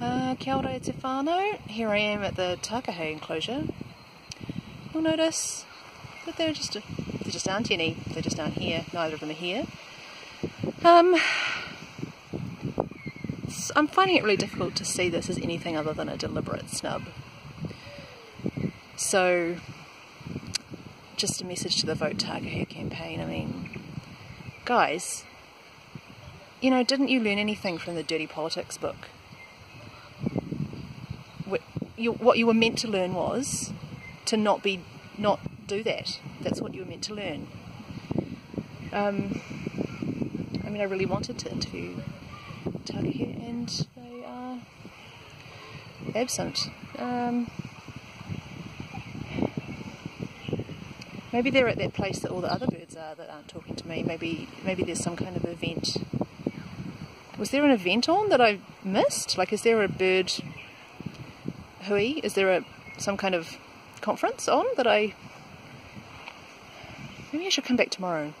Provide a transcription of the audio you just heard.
Uh, kia ora te whānau. Here I am at the Takahē enclosure. You'll notice that there just there just aren't any. They just aren't here. Neither of them are here. Um, I'm finding it really difficult to see this as anything other than a deliberate snub. So, just a message to the Vote Takahē campaign. I mean, guys, you know, didn't you learn anything from the Dirty Politics book? What you, what you were meant to learn was to not be, not do that. That's what you were meant to learn. Um, I mean, I really wanted to interview Takahē, and they are absent. Um, maybe they're at that place that all the other birds are that aren't talking to me. Maybe, maybe there's some kind of event was there an event on that I missed? Like, is there a bird hui? Is there a some kind of conference on that I... Maybe I should come back tomorrow